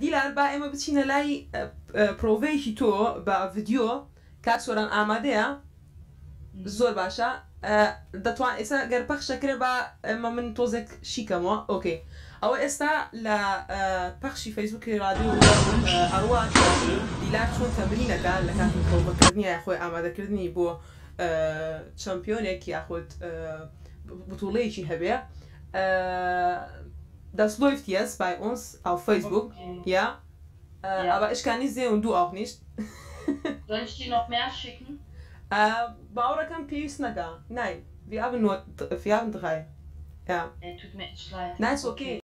دیلار با ئێمە بچینە لای پرۆڤەیەکی تۆ بە ڤیددیۆ کات سۆران ئامادەیە زۆر باشە. ئێستا گەر پەخشەکرێ بە ئەمە من تۆزێک شیکەمەوە. ئۆکەی ئەوە ئێستا لە پەخشی فەیسبووکی رادیو هەروە دیلار چۆن تەمرینەکە لە کاتی کۆمەکردنی خۆی ئامادەکردنی بۆ چەمپیۆنێکی یاخود بتوڵەیەکی هەبێ. Das läuft jetzt bei uns auf Facebook, okay. ja. Äh, ja. Aber ich kann nicht sehen und du auch nicht. Soll ich dir noch mehr schicken? Äh, Baura kann. Nein, wir haben nur wir haben drei. Ja. Äh, tut mir echt leid. Nein, ist okay. okay.